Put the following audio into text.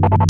you